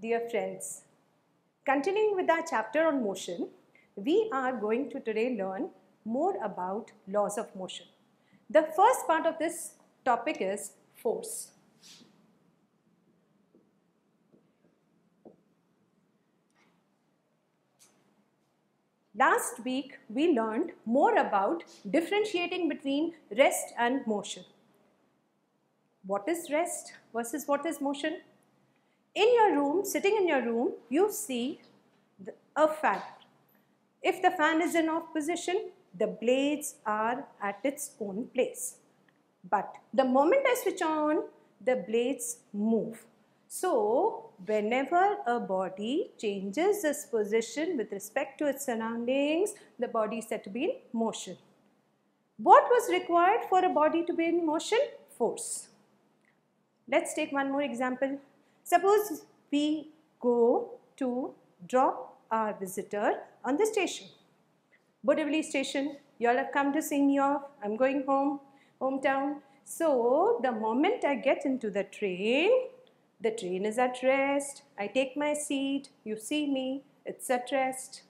Dear friends, continuing with our chapter on motion, we are going to today learn more about laws of motion. The first part of this topic is force. Last week we learned more about differentiating between rest and motion. What is rest versus what is motion? In your room, sitting in your room, you see a fan. If the fan is in off position, the blades are at its own place. But the moment I switch on, the blades move. So, whenever a body changes its position with respect to its surroundings, the body is said to be in motion. What was required for a body to be in motion? Force. Let's take one more example. Suppose we go to drop our visitor on the station. Borivali station, you all have come to see me off. I'm going home, hometown. So, the moment I get into the train, the train is at rest. I take my seat. You see me. It's at rest.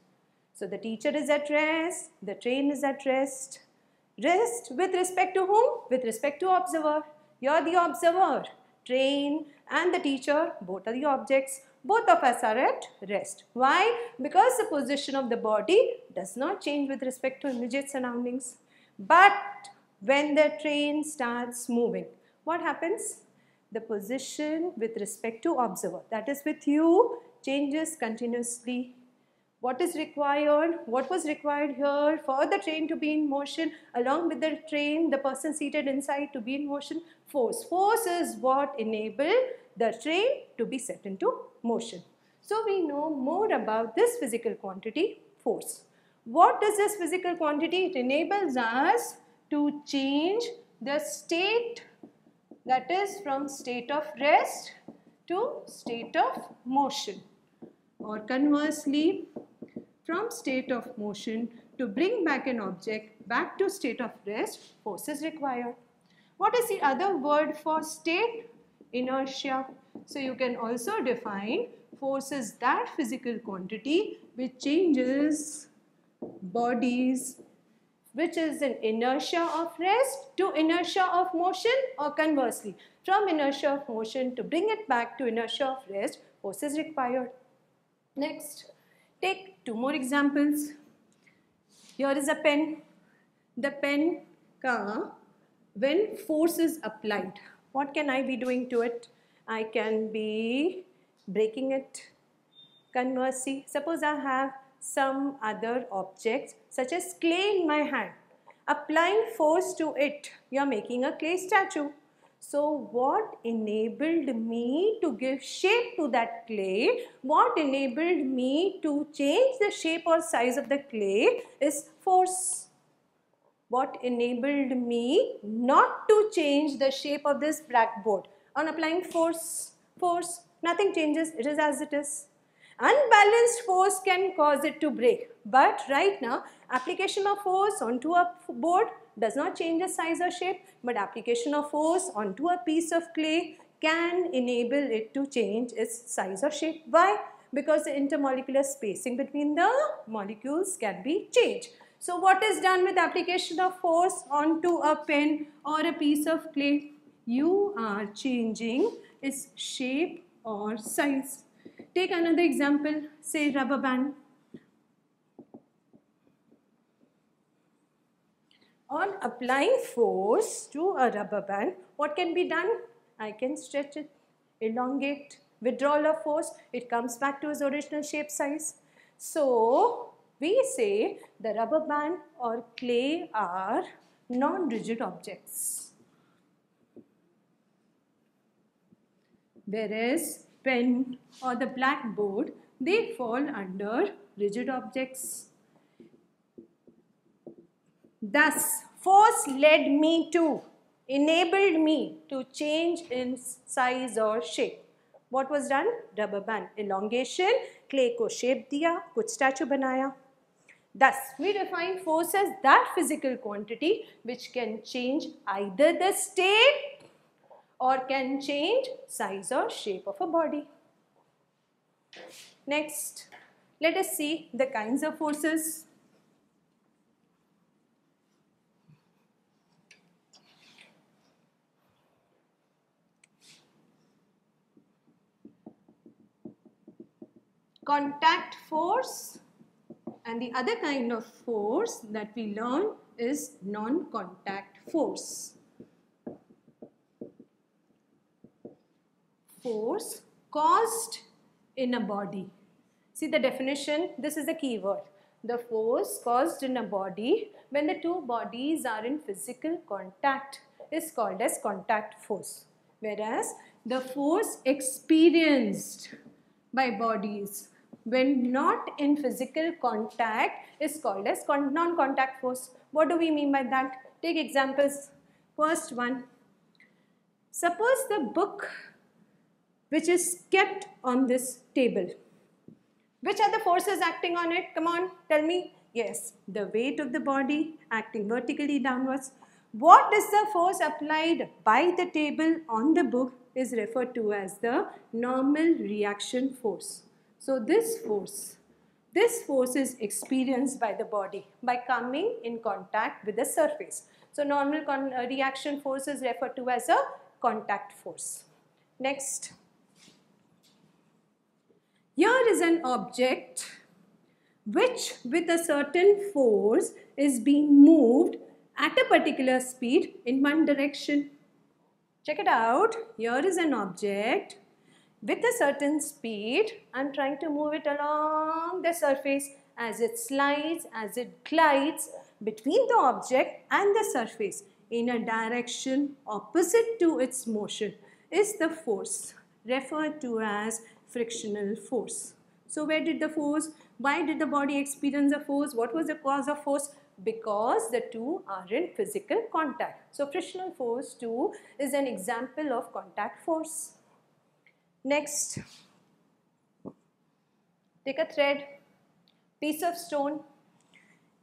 So the teacher is at rest. The train is at rest. Rest with respect to whom? With respect to observer. You're the observer. Train and the teacher, both are the objects. Both of us are at rest. Why? Because the position of the body does not change with respect to immediate surroundings. But when the train starts moving, what happens? the position with respect to observer that is with you changes continuously what is required what was required here for the train to be in motion along with the train the person seated inside to be in motion. Force. Force is what enable the train to be set into motion. So we know more about this physical quantity force. What does this physical quantity it enables us to change the state that is from state of rest to state of motion. Or conversely from state of motion to bring back an object back to state of rest force is required. What is the other word for state? Inertia. So you can also define force that physical quantity which changes bodies which is an inertia of rest to inertia of motion or conversely from inertia of motion to bring it back to inertia of rest force is required. Next, take two more examples. Here is a pen. The pen when force is applied, what can I be doing to it? I can be breaking it. Conversely, suppose I have some other objects such as clay in my hand. Applying force to it, you are making a clay statue. So what enabled me to give shape to that clay, what enabled me to change the shape or size of the clay is force. What enabled me not to change the shape of this blackboard on applying force, force, nothing changes, it is as it is. Unbalanced force can cause it to break. But right now, application of force onto a board does not change the size or shape, but application of force onto a piece of clay can enable it to change its size or shape. Why? Because the intermolecular spacing between the molecules can be changed. So what is done with application of force onto a pen or a piece of clay? You are changing its shape or size. Take another example, say rubber band. On applying force to a rubber band, what can be done? I can stretch it, elongate, withdrawal of force, it comes back to its original shape size. So, we say the rubber band or clay are non-rigid objects. Whereas pen or the blackboard, they fall under rigid objects. Thus, force led me to, enabled me to change in size or shape. What was done? Rubber band elongation, clay ko shape diya, kuch statue banaya. Thus, we define force as that physical quantity which can change either the state or can change size or shape of a body. Next, let us see the kinds of forces. Contact force and the other kind of force that we learn is non-contact force. Force caused in a body. See the definition, this is the key word. The force caused in a body when the two bodies are in physical contact is called as contact force. Whereas the force experienced by bodies when not in physical contact is called as non-contact force. What do we mean by that? Take examples. First one. Suppose the book which is kept on this table. Which are the forces acting on it? Come on, tell me. Yes, the weight of the body acting vertically downwards. What is the force applied by the table on the book is referred to as the normal reaction force. So this force, this force is experienced by the body by coming in contact with the surface. So normal uh, reaction force is referred to as a contact force. Next. Here is an object which with a certain force is being moved at a particular speed in one direction. Check it out. Here is an object with a certain speed, I'm trying to move it along the surface as it slides, as it glides between the object and the surface in a direction opposite to its motion is the force referred to as frictional force. So where did the force, why did the body experience a force, what was the cause of force? Because the two are in physical contact. So frictional force too is an example of contact force. Next, take a thread, piece of stone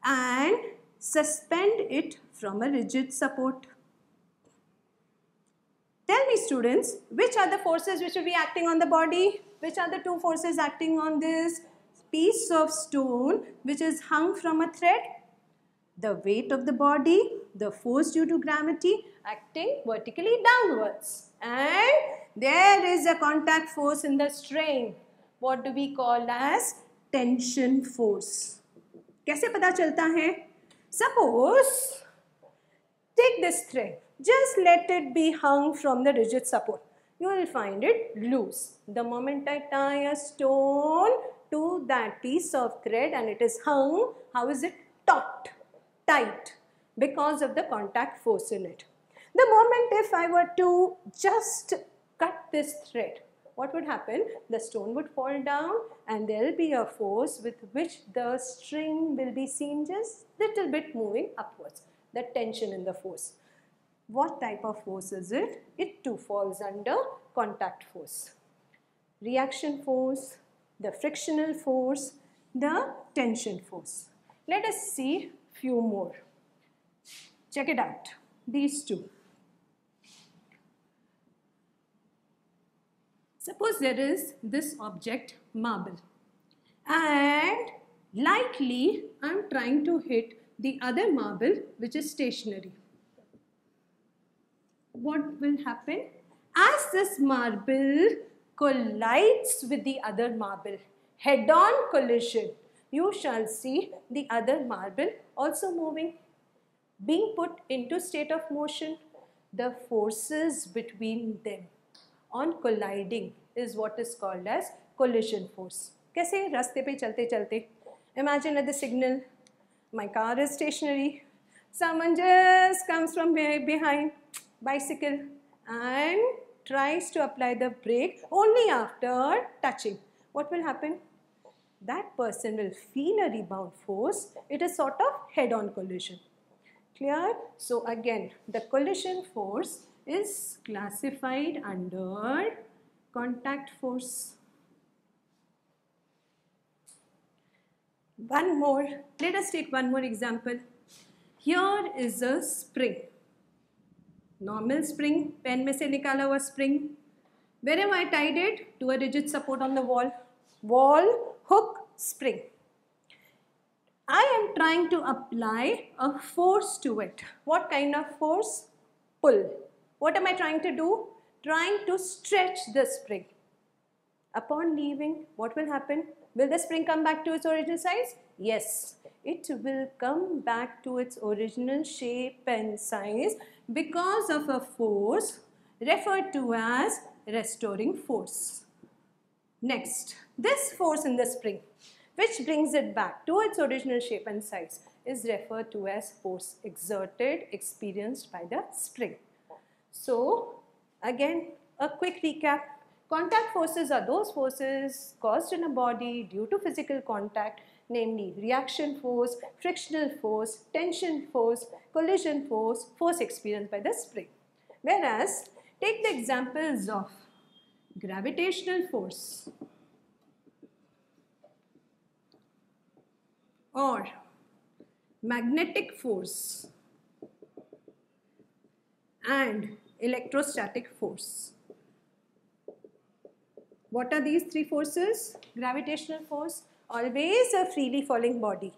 and suspend it from a rigid support. Tell me students, which are the forces which will be acting on the body? Which are the two forces acting on this piece of stone which is hung from a thread? The weight of the body, the force due to gravity acting vertically downwards and there is a contact force in the string. What do we call as tension force? कैसे पता चलता है Suppose take this thread. Just let it be hung from the rigid support. You will find it loose. The moment I tie a stone to that piece of thread and it is hung, how is it? Taut, tight because of the contact force in it. The moment if I were to just cut this thread, what would happen? The stone would fall down and there will be a force with which the string will be seen just little bit moving upwards. The tension in the force. What type of force is it? It too falls under contact force. Reaction force, the frictional force, the tension force. Let us see few more. Check it out. These two. Suppose there is this object marble and lightly I am trying to hit the other marble which is stationary. What will happen? As this marble collides with the other marble, head-on collision, you shall see the other marble also moving, being put into state of motion, the forces between them on colliding is what is called as collision force. कैसे रास्ते पे चलते चलते imagine at the signal my car is stationary someone just comes from behind bicycle and tries to apply the brake only after touching what will happen that person will feel a rebound force it is sort of head on collision clear so again the collision force is classified under contact force. One more, let us take one more example. Here is a spring. Normal spring, pen में से निकाला हुआ spring. Where have I tied it? To a rigid support on the wall. wall, hook, spring. I am trying to apply a force to it. What kind of force? Pull. What am I trying to do? Trying to stretch the spring. Upon leaving, what will happen? Will the spring come back to its original size? Yes, it will come back to its original shape and size because of a force referred to as restoring force. Next, this force in the spring which brings it back to its original shape and size is referred to as force exerted experienced by the spring. So again a quick recap. Contact forces are those forces caused in a body due to physical contact namely reaction force, frictional force, tension force, collision force, force experienced by the spring. Whereas take the examples of gravitational force or magnetic force and electrostatic force. What are these three forces? Gravitational force, always a freely falling body.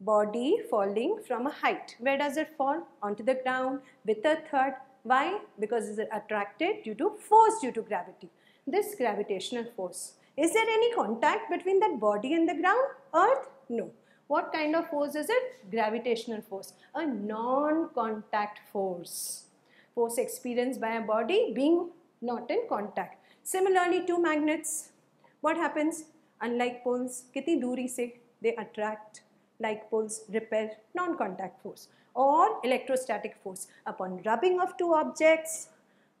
Body falling from a height. Where does it fall? Onto the ground with a thud. Why? Because it is attracted due to force due to gravity. This gravitational force. Is there any contact between that body and the ground? Earth? No. What kind of force is it? Gravitational force. A non-contact force. Force experienced by a body being not in contact. Similarly, two magnets. What happens? Unlike poles, kitni duri se they attract. Like poles repel, non-contact force. Or electrostatic force. Upon rubbing of two objects,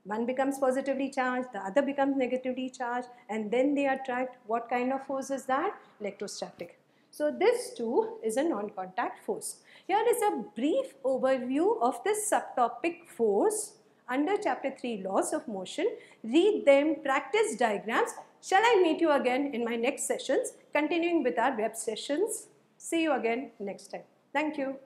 one becomes positively charged, the other becomes negatively charged and then they attract. What kind of force is that? Electrostatic. So this too is a non-contact force. Here is a brief overview of this subtopic force under chapter 3 laws of motion. Read them, practice diagrams. Shall I meet you again in my next sessions continuing with our web sessions. See you again next time. Thank you.